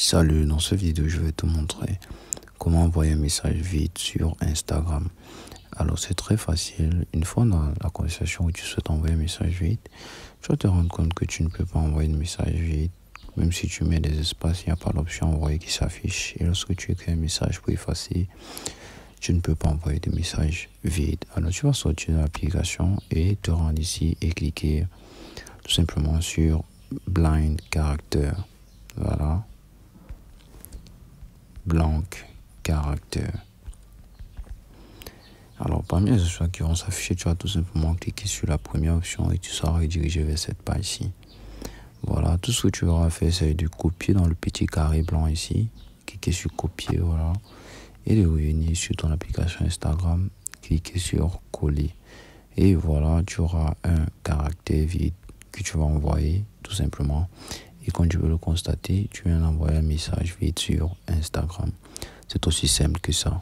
Salut, dans cette vidéo, je vais te montrer comment envoyer un message vide sur Instagram. Alors, c'est très facile. Une fois dans la conversation où tu souhaites envoyer un message vide, tu vas te rendre compte que tu ne peux pas envoyer un message vide. Même si tu mets des espaces, il n'y a pas l'option envoyer qui s'affiche. Et lorsque tu écris un message pour effacer, tu ne peux pas envoyer de message vide. Alors, tu vas sortir de l'application et te rendre ici et cliquer tout simplement sur Blind Character. Voilà blanc caractère. Alors, parmi les options qui vont s'afficher, tu vas tout simplement cliquer sur la première option et tu seras redirigé vers cette page-ci. Voilà, tout ce que tu auras fait, c'est de copier dans le petit carré blanc ici. Cliquer sur copier, voilà. Et de revenir sur ton application Instagram, cliquer sur coller. Et voilà, tu auras un caractère vide que tu vas envoyer tout simplement. Et quand tu veux le constater, tu viens d'envoyer un message vite sur Instagram. C'est aussi simple que ça.